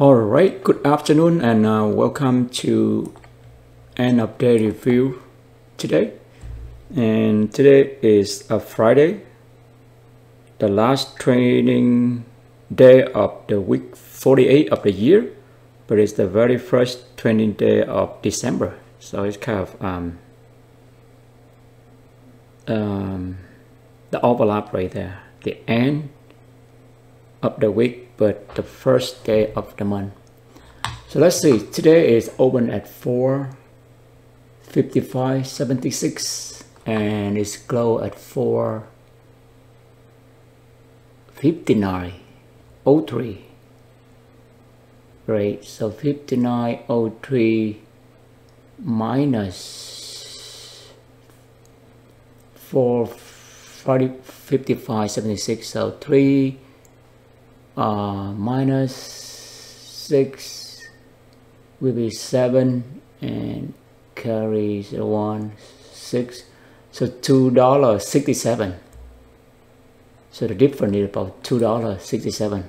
All right, good afternoon and uh, welcome to of day review today. And today is a Friday, the last training day of the week 48 of the year, but it's the very first training day of December. So it's kind of um, um, the overlap right there, the end of the week, but the first day of the month. So let's see, today is open at 4 55 76 and it's closed at 4 59 03 right so 5903 minus 4 40, 55 76 so 3 uh, minus 6 will be 7 and carries 1 6 so two dollar 67 so the difference is about two dollar 67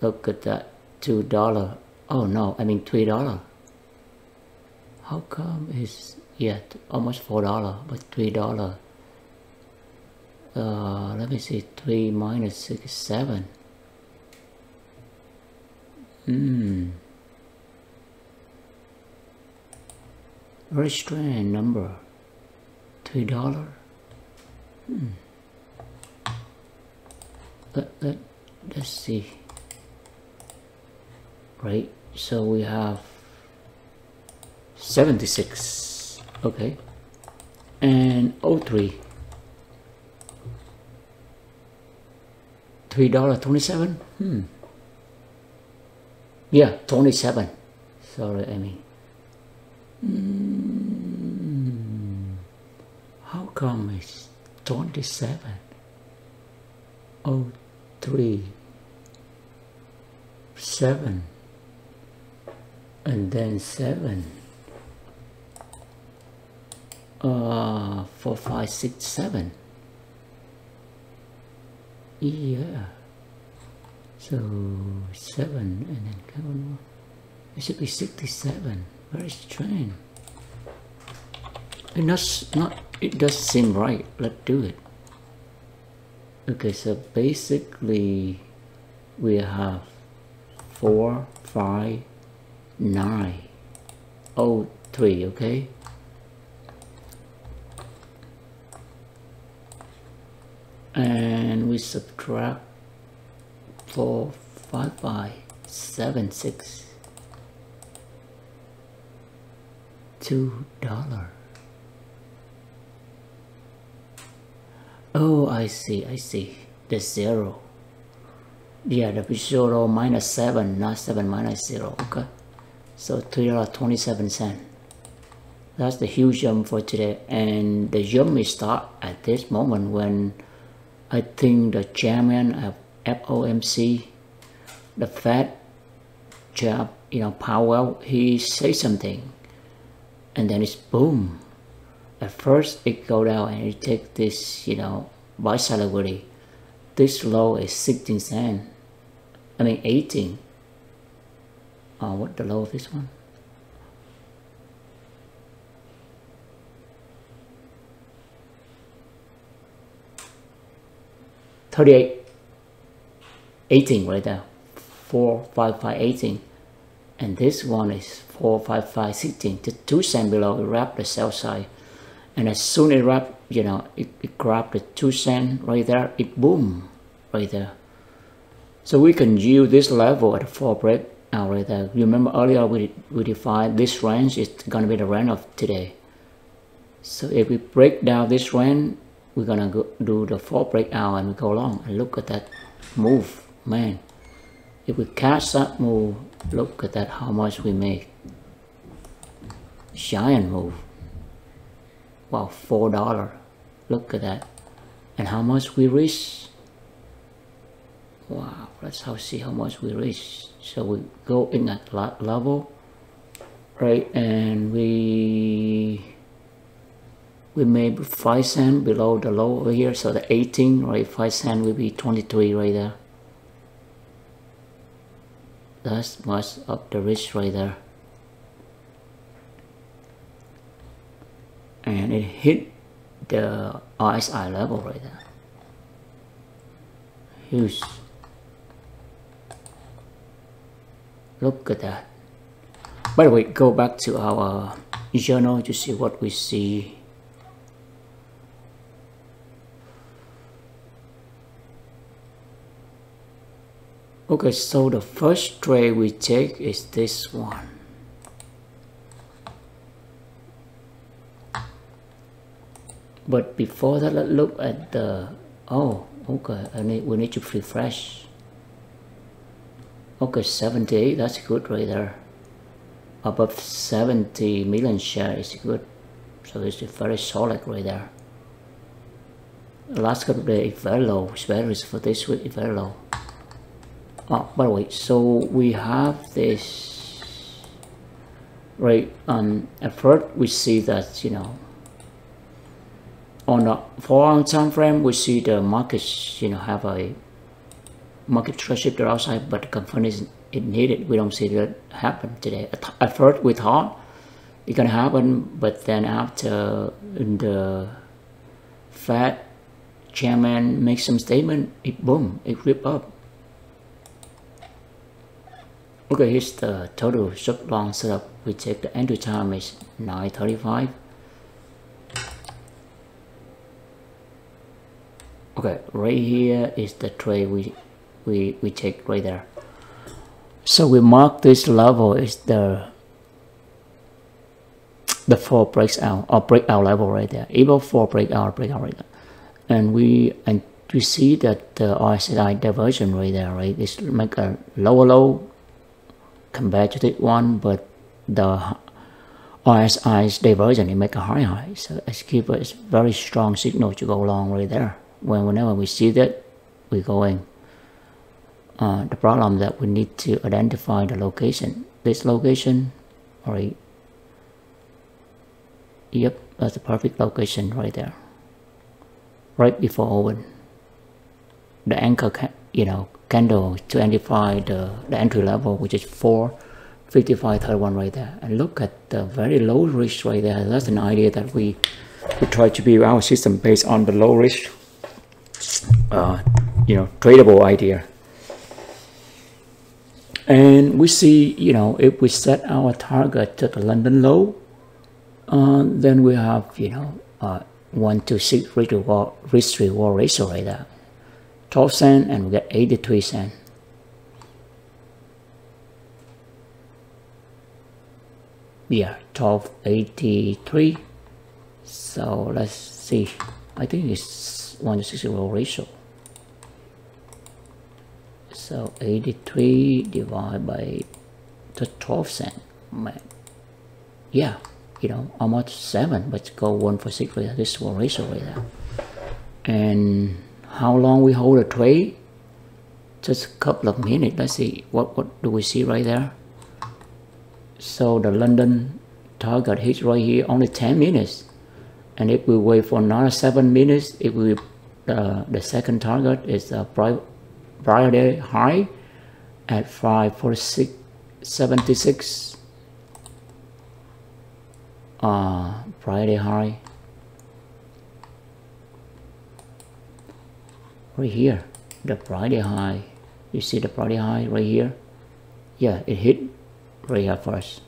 look at that two dollar. Oh no I mean three dollar. How come is yet almost four dollar but three dollar uh, let me see 3 minus 6 7 hmm. Very strange number. Three dollar? Hmm. let, let, let's see. Right so we have 76 okay. And 03 three dollar twenty seven hmm. Yeah 27 sorry Amy. Mm, how come it's 27 oh three. Seven. And then seven. Uh four five six seven yeah. So seven and then count it should be 67 very strange it not not it does seem right. Let's do it. Okay so basically we have four five nine. Oh three okay and we subtract four five five seven six. Two dollar. Oh I see I see. The zero. Yeah the zero minus seven not seven minus zero. Okay. So three dollar twenty seven cent. That's the huge jump for today. And the jump may start at this moment when I think the chairman of FOMC, the Fed, job, you know, Powell, he say something, and then it's boom. At first, it go down and it take this, you know, buy liquidity. This low is 16 cent. I mean 18. Uh, what the low of this one? Thirty-eight. 18 right there 45518 and this one is 45516 the two cent below it wrap the sell side. And as soon as it wrap you know it, it grab the two cent right there it boom right there. So we can use this level at a four break now right there. You remember earlier we, we defined this range is gonna be the range of today. So if we break down this range we're gonna go do the four breakout and we go along and look at that move man. If we catch that move look at that how much we make. Giant move. Wow four dollar. Look at that. And how much we reach? Wow let's how see how much we reach. So we go in at that level right and we we made 5 cent below the low over here so the 18 right 5 cent will be 23 right there. That's much of the risk right there. And it hit the RSI level right there. Huge. Look at that. By the way go back to our journal to see what we see okay so the first trade we take is this one. But before that let's look at the oh okay I need, we need to refresh. Okay 78 that's good right there. Above 70 million share is good. So it's very solid right there. Last couple of days very low. Especially for this week very low oh by the way so we have this right um at first we see that you know on a four hour time frame we see the markets you know have a market structure to outside but the company it needed we don't see that happen today. At first we thought it can happen but then after the Fed chairman makes some statement it boom it rip up okay here's the turtle soup long setup we take the entry time is 935 okay right here is the trade we we we take right there. So we mark this level is the the four breaks out or breakout level right there. Even oh four breakout breakout right there and we and we see that the RSI diversion right there right? Is make a lower low compared to this one but the RSI's diversion it make a high high. So give us very strong signal to go long right there. When whenever we see that we're going uh, the problem that we need to identify the location. This location right? Yep that's the perfect location right there. Right before open. The anchor you know candle to identify the, the entry level which is 455.31 right there. And look at the very low risk right there. That's an idea that we we try to build our system based on the low risk uh, you know tradable idea. And we see you know if we set our target to the London low uh, then we have you know uh, 1 to 6 risk reward, risk reward ratio right there 12 cent and we get 83 cent. Yeah 1283 so let's see. I think it's 1 to 6 ratio. So 83 divided by the 12 cent. Yeah you know almost 7 but go 1 for 6 with this one ratio right there. And how long we hold a trade just a couple of minutes. Let's see. What what do we see right there? So the London target hits right here only 10 minutes. And if we wait for another 7 minutes if we uh, the second target is a Friday high at 546.76 uh, Friday high right here the Friday high. You see the Friday high right here? Yeah it hit right here first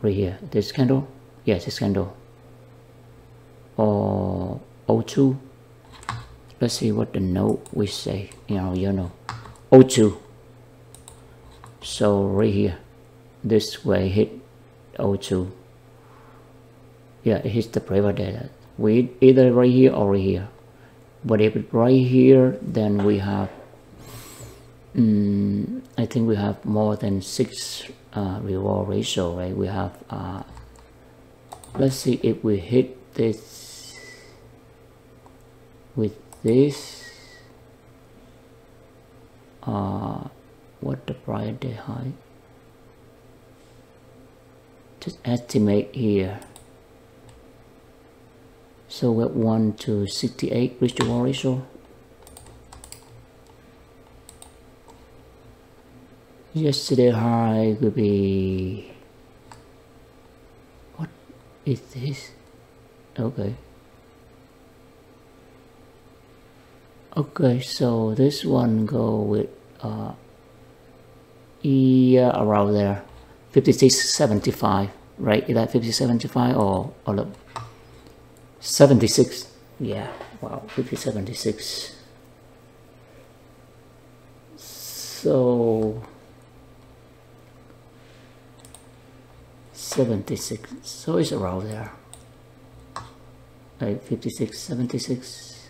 right here. This candle? Yes this candle. Uh, or oh, 02 let's see what the note we say. You know you know. O2 so right here. This way hit O2 yeah it hits the private data. We either right here or right here but if it's right here then we have um, I think we have more than six uh, reward ratio right? We have uh, let's see if we hit this with this uh, what the prior day high? Just estimate here so we have 1 to 68 reach the ratio yesterday high could be what is this? Okay. Okay so this one go with uh yeah around there. 5675 right? Is that 5075 or or look 76 yeah wow 5076 so 76 so it's around there. Like 56 76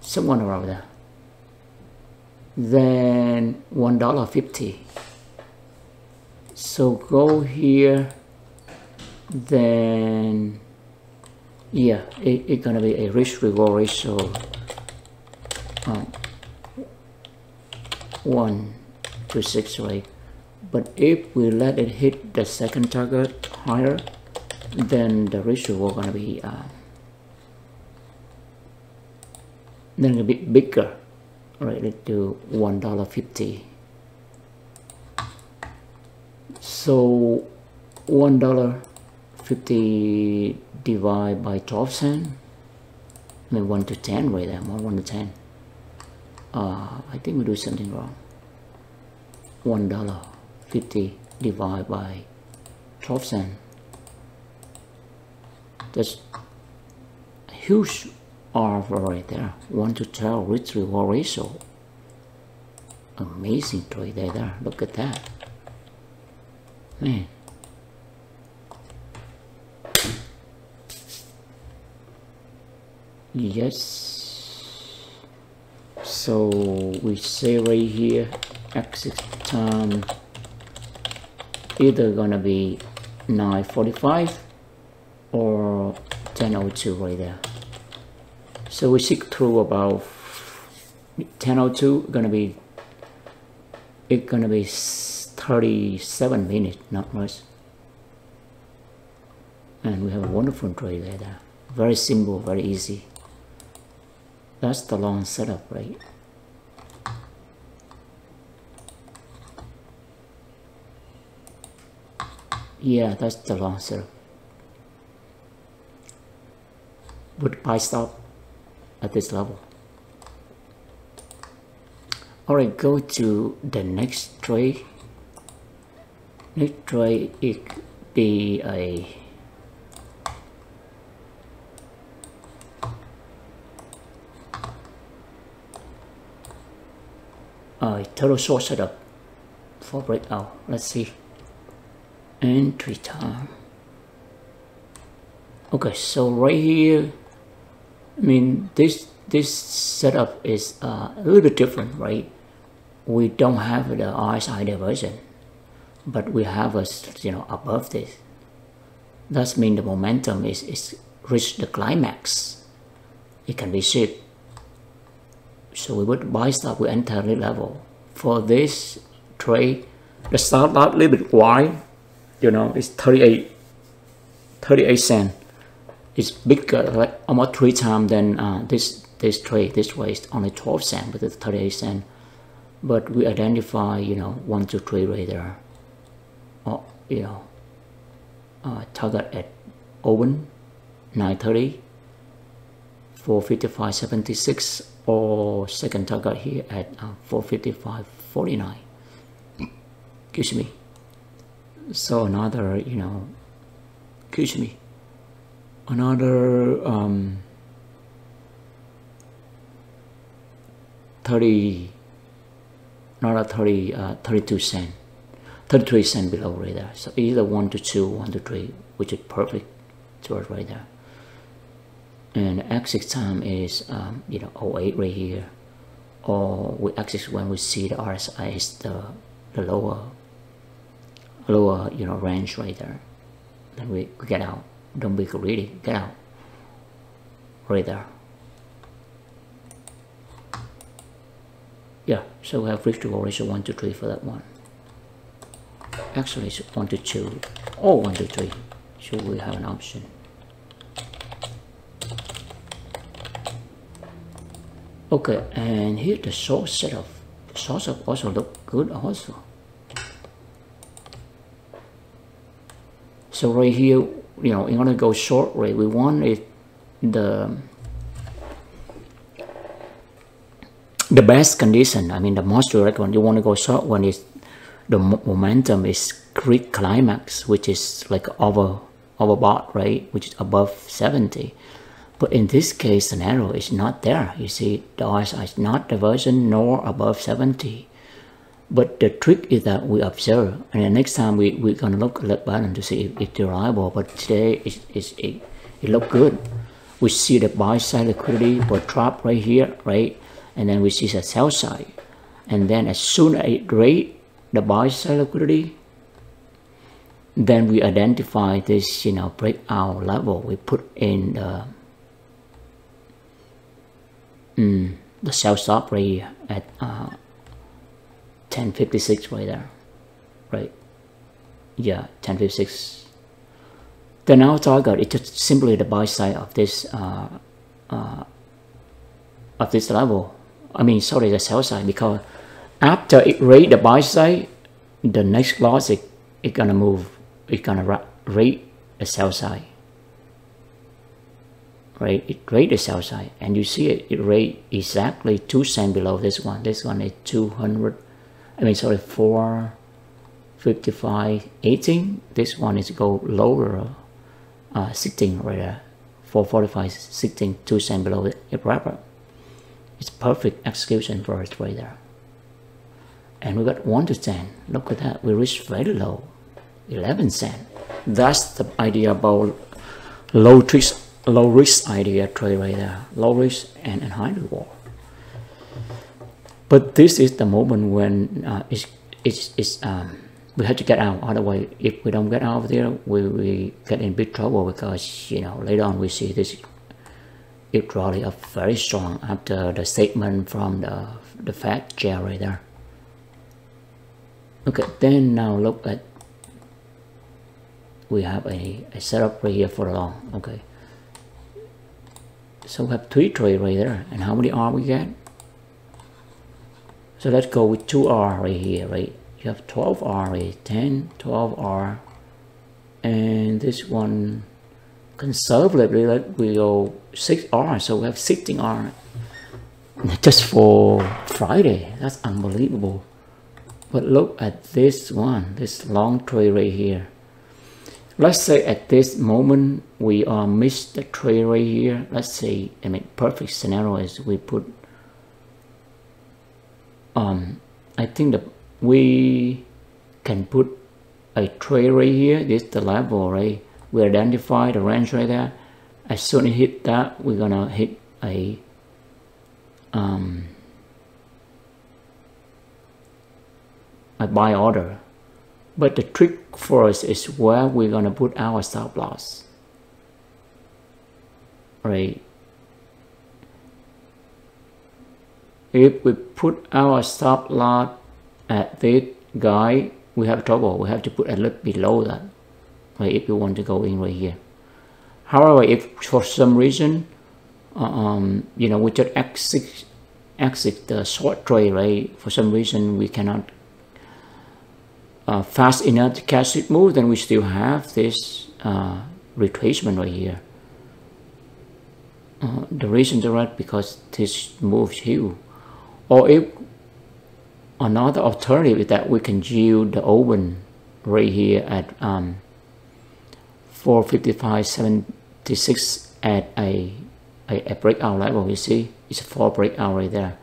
someone around there. Then one dollar fifty so go here then yeah it's it gonna be a risk reward ratio um, one to six right? But if we let it hit the second target higher then the risk reward gonna be uh, then a bit bigger right? Do one dollar fifty so one dollar fifty divide by 12 cent. I mean 1 to 10 right there more 1 to 10 uh, I think we do something wrong. one dollar fifty divided by 12 cent. That's a huge R right there. 1 to 12 risk reward ratio. Amazing trade there, there look at that man yes. So we say right here exit time either gonna be 945 or 1002 right there. So we seek through about 1002 gonna be it gonna be 37 minutes not much and we have a wonderful trade there very simple very easy. That's the long setup right? Yeah that's the long setup. Would buy stop at this level? All right go to the next trade next try it be a. A turtle soup setup for breakout. Let's see. Entry time okay so right here I mean this this setup is uh, a little bit different right? We don't have the RSI diversion but we have a you know above this. That mean the momentum is, is reached the climax. It can be shipped so we would buy stop we enter the level? For this trade the start lot a little bit wide you know it's 38 38 cent. It's bigger like almost three times than uh, this this trade this way is only 12 cent but it's 38 cent. But we identify you know one, two, three right there or you know uh, target at open 930 455.76 or second target here at uh, 455.49 excuse me. So another you know excuse me. Another um, 30 another 30 uh, 32 cent 33 cent below right there so either 1 to 2 1 to 3 which is perfect to us right there and exit time is um, you know 08 right here. Or we exit when we see the RSI is the, the lower lower you know range right there then we, get out. Don't be greedy get out right there yeah so we have risk to ratio 1 to 3 for that one actually it's 1 to 2 or 1 to 3 so we have an option. Okay and here the short setup short setup also look good also. So right here you know in order to go short right? We want it the the best condition i mean the most direct one. You want to go short when it's the momentum is great climax which is like over overbought right which is above 70 but in this case scenario is not there. You see the RSI is not divergent nor above 70 but the trick is that we observe and the next time we, we're gonna look at that button to see if it's reliable but today it's, it's, it, it look good. We see the buy side liquidity will drop right here right and then we see the sell side. And then as soon as it rate the buy side liquidity then we identify this you know breakout level. We put in the mm, the sell stop right here at uh, 1056 right there right? Yeah 1056 then our target is just simply the buy side of this uh, uh, of this level. I mean sorry the sell side because after it rate the buy side the next loss it, it gonna move it's gonna rate the sell side. Right? It rate the sell side. And you see it it rate exactly two cent below this one. This one is 200 I mean sorry 455 18 this one is go lower uh, 16 right there. 445 16 two cent below it wrapper it's perfect execution for right there and we got 1 to 10 look at that. We reached very low. 11 cent. That's the idea about low risk low risk idea trade right there. Low risk and, and high reward. But this is the moment when uh, it's, it's, it's um, we have to get out. Otherwise if we don't get out of there we, we get in big trouble because you know later on we see this it rally up very strong after the statement from the the Fed chair right there okay then now look at we have a, a setup right here for the long okay. So we have three trade right there and how many R we get? So let's go with 2R right here right? You have 12R right? 10 12R and this one conservatively let we go 6R so we have 16R just for Friday that's unbelievable but look at this one this long trade right here. Let's say at this moment we are missed the trade right here. Let's say I mean perfect scenario is we put um I think that we can put a trade right here. This the level right? We identify the range right there. As soon as hit that we're gonna hit a um a buy order but the trick for us is where we're going to put our stop loss. Right? If we put our stop loss at this guy, we have trouble. We have to put a little below that. Right? If you want to go in right here. However, if for some reason, uh, um, you know, we just exit, exit the short trade, right? For some reason, we cannot uh, fast enough to catch it move, then we still have this uh, retracement right here. Uh, the reason to that because this moves here. Or if another alternative is that we can yield the open right here at um, 455.76 at a, a, a breakout level, you see, it's a four breakout right there.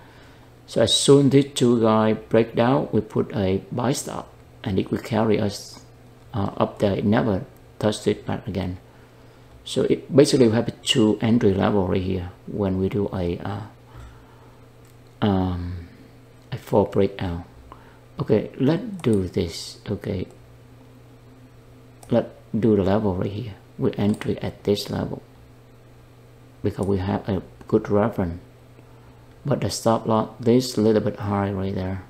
So as soon these two guys break down, we put a buy stop and it will carry us uh, up there. It never touched it back again. So it basically we have two entry level right here when we do a uh, um, a four breakout okay let's do this okay? Let's do the level right here. We entry at this level because we have a good reference. But the stop loss this little bit high right there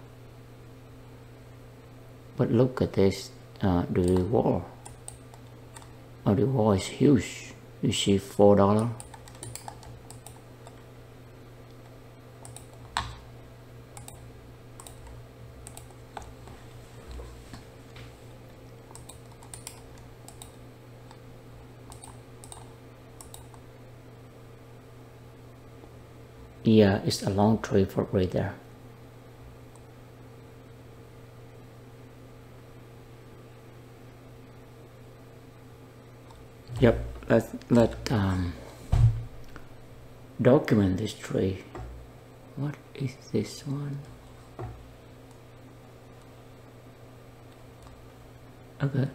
but look at this uh, the reward oh, the reward is huge. You see four dollar? Yeah it's a long trade for right there. Yep let let um document this tree what is this one? Okay.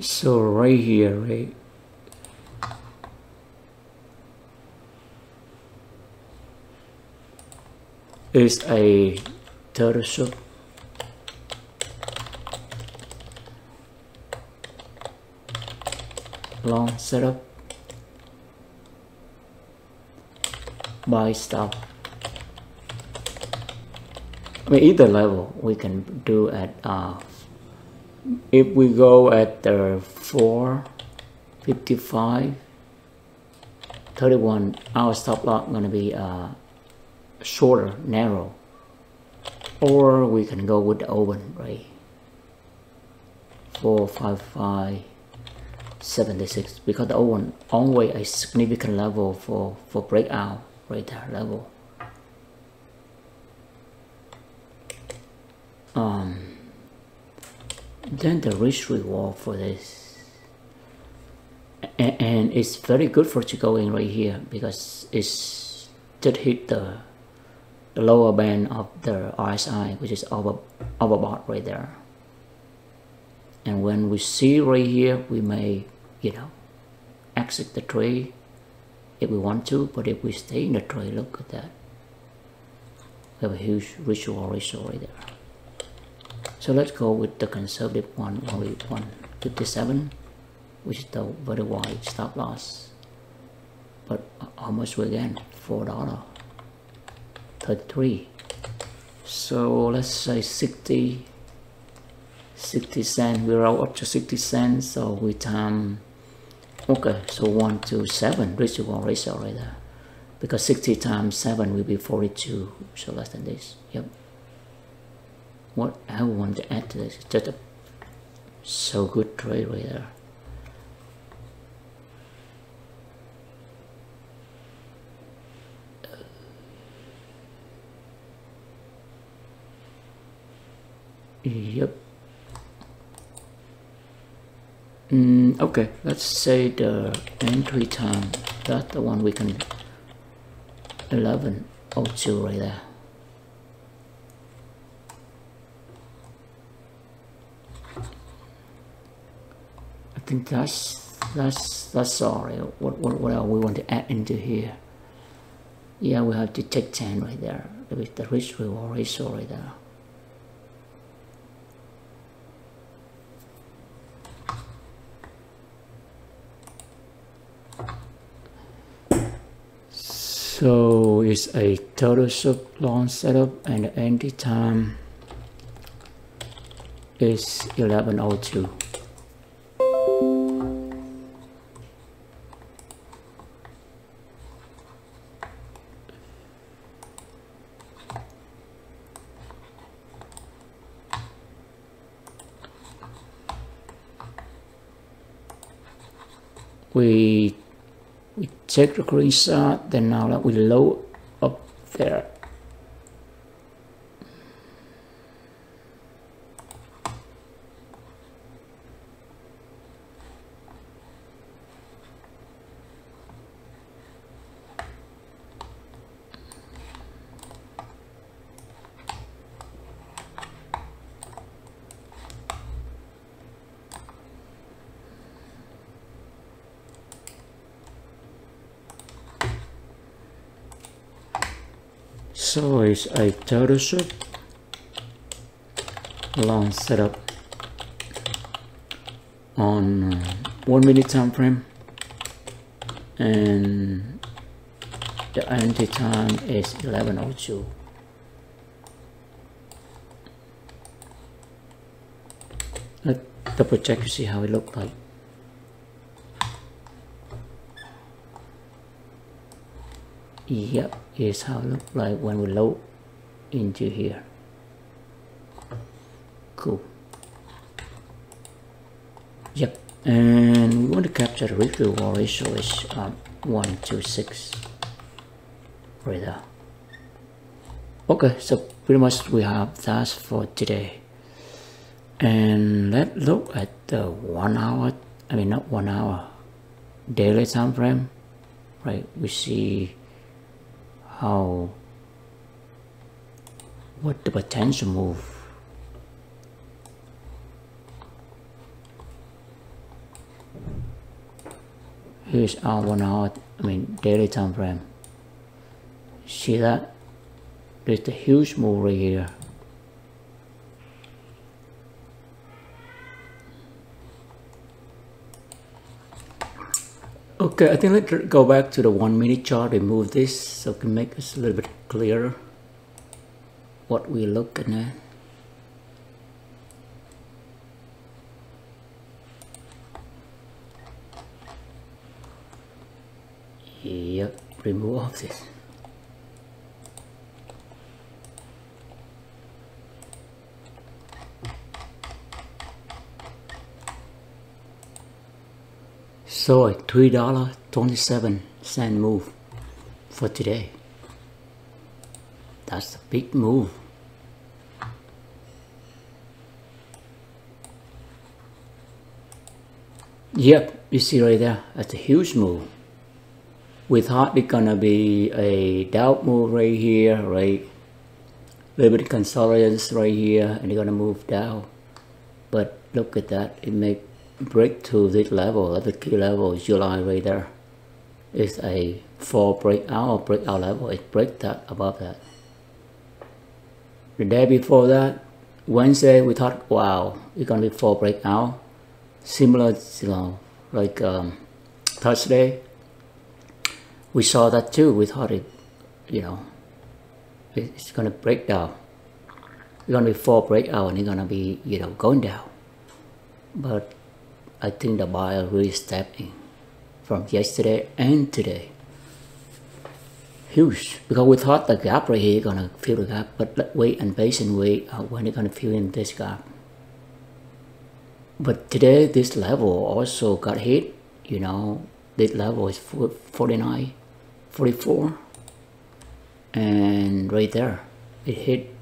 So right here right is a soup long setup. By stop I mean either level we can do at uh, if we go at the 4 55 31 our stop loss gonna be uh, shorter narrow. Or we can go with the open right? 455 76 because the open only a significant level for for breakout right there level. Um then the risk reward for this. And, and it's very good for to go in right here because it's just hit the the lower band of the RSI which is over overbought right there and when we see right here we may you know exit the trade if we want to but if we stay in the trade look at that we have a huge ritual ratio right there so let's go with the conservative one, only 157, which is the very wide stop loss. But almost much we gain? Four dollar, 33. So let's say 60, 60 cents. We roll up to 60 cents. So we time. Okay, so one to seven residual ratio right there, because 60 times seven will be 42. So less than this. Yep what I want to add to this. It's just a so good trade right there. Yep. Mm, okay, let's say the entry time. That's the one we can 1102 right there. I think that's that's that's right. What what what we want to add into here? Yeah, we have to take 10 right there. The risk reward ratio right there. So it's a turtle soup long setup and the entry time is 1102. we check the screenshot then now that we load up there So it's a turtle soup long setup on uh, one minute time frame. And the entry time is 1102 let double check to see how it look like yep here's how it looks like when we load into here cool Yep, and we want to capture the reward ratio is um, 1 to 6 right there. Okay, so pretty much we have that for today. And let's look at the one hour, I mean not one hour, daily time frame, right? We see how, what the potential move? Here's our one hour I mean daily time frame. See that? There's a huge move right here okay I think let's go back to the one minute chart remove this so it can make us a little bit clearer what we're looking at Yep, remove all this. So a three dollar twenty seven cent move for today. That's a big move. Yep, you see right there, that's a huge move we thought it's gonna be a doubt move right here, right? A little bit consolidation right here, and they're gonna move down. But look at that, it may break to this level, at the key level, July right there. It's a four breakout, or breakout level, it break that above that. The day before that, Wednesday, we thought, wow, it's gonna be four breakout. Similar, you know, like um, Thursday, we saw that too. We thought it, you know, it's to break down. It's to be four breakout and it's to be, you know, going down. But I think the buyer really stepped in from yesterday and today. Huge, because we thought the gap right here to fill the gap, but wait and patient wait uh, when to fill in this gap. But today, this level also got hit, you know, this level is 49 44 and right there it hit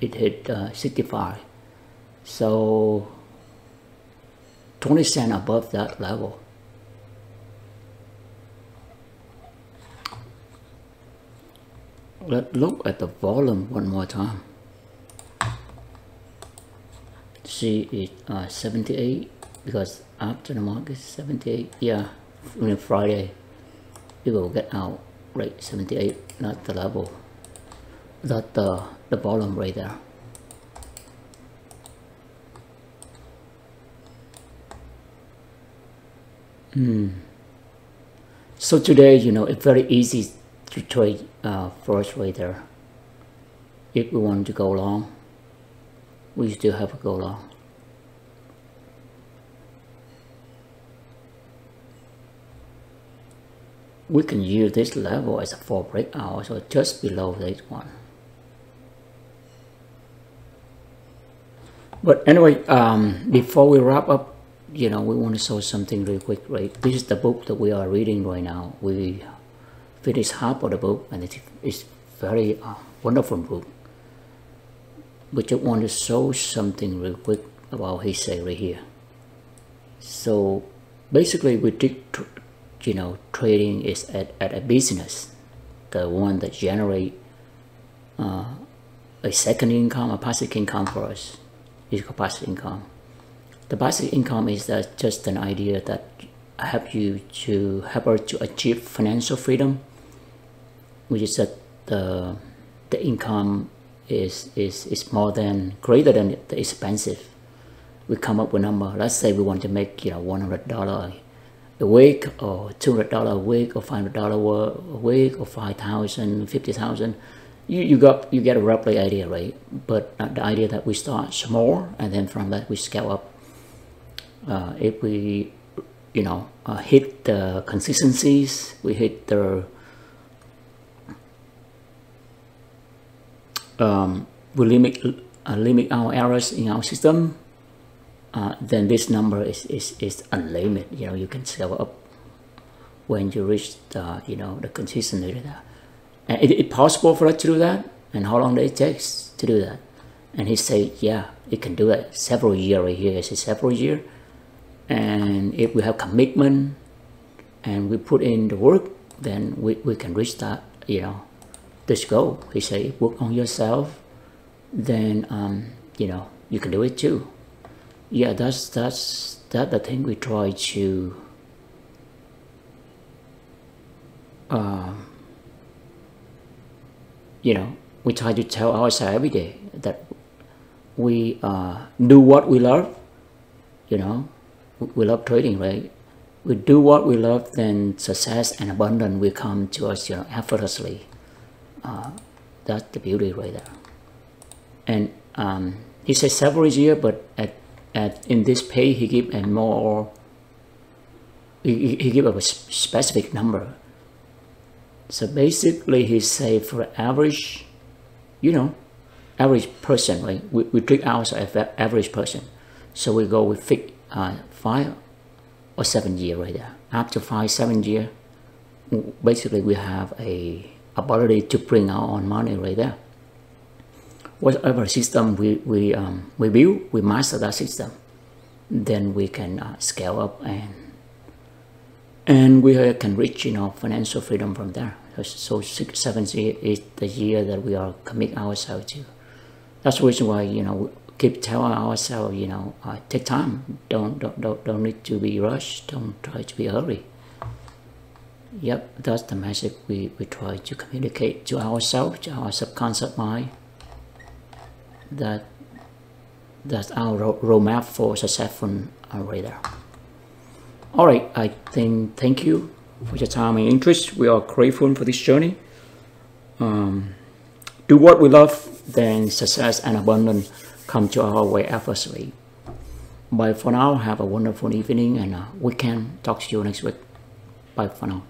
it hit uh, 65 so 20 cent above that level. Let's look at the volume one more time. See it uh, 78 because after the market 78 yeah on Friday you will get out right 78 not the level. That the the bottom right there hmm. So today you know it's very easy to trade uh, first there if we want to go long. We still have to go long. We can use this level as a four breakout so just below this one. But anyway um, before we wrap up you know we want to show something really quick right? This is the book that we are reading right now. We finished half of the book and it is very uh, wonderful book. We just want to show something real quick about his say right here. So basically we did you know trading is at, at a business the one that generate uh, a second income a passive income for us. Is called passive income the passive income is that just an idea that help you to help her to achieve financial freedom which is that the the income is is is more than greater than the expensive we come up with a number let's say we want to make you know 100 dollar a week or $200 a week or $500 a week or 5,000, 50,000, you, you got you get a roughly idea, right? But uh, the idea that we start small and then from that we scale up. Uh, if we, you know, uh, hit the consistencies, we hit the um, we limit uh, limit our errors in our system uh, then this number is, is, is unlimited. You know, you can scale up when you reach the, you know, the consistency. And it, it possible for us to do that? And how long does it takes to do that? And he said, yeah, it can do it several years right here. It's several years. And if we have commitment and we put in the work, then we, we can reach that, you know, this goal. He say work on yourself, then, um, you know, you can do it too. Yeah, that's, that's, that the thing we try to um, you know, we try to tell ourselves every day that we uh, do what we love, you know, we love trading, right? We do what we love, then success and abundance will come to us, you know, effortlessly. Uh, that's the beauty right there. And um, he says several years, but at, at in this pay he give a more he, he give a specific number so basically he say for average, you know, average person, right? We, we treat ourselves as average person. So we go with fit, uh, five or seven year right there. After five, seven year, basically we have a ability to bring our own money right there. Whatever system we, we, um, we build, we master that system. Then we can uh, scale up and and we can reach you know financial freedom from there so six, seven is the year that we are commit ourselves to that's the reason why you know keep telling ourselves you know uh, take time. Don't, don't don't don't need to be rushed. Don't try to be hurry. Yep that's the message we, we try to communicate to ourselves to our subconscious mind. That that's our roadmap for successful uh, radar all right, I think thank you for your time and interest. We are grateful for this journey. Um, do what we love, then success and abundance come to our way effortlessly. Bye for now. Have a wonderful evening and weekend. Talk to you next week. Bye for now.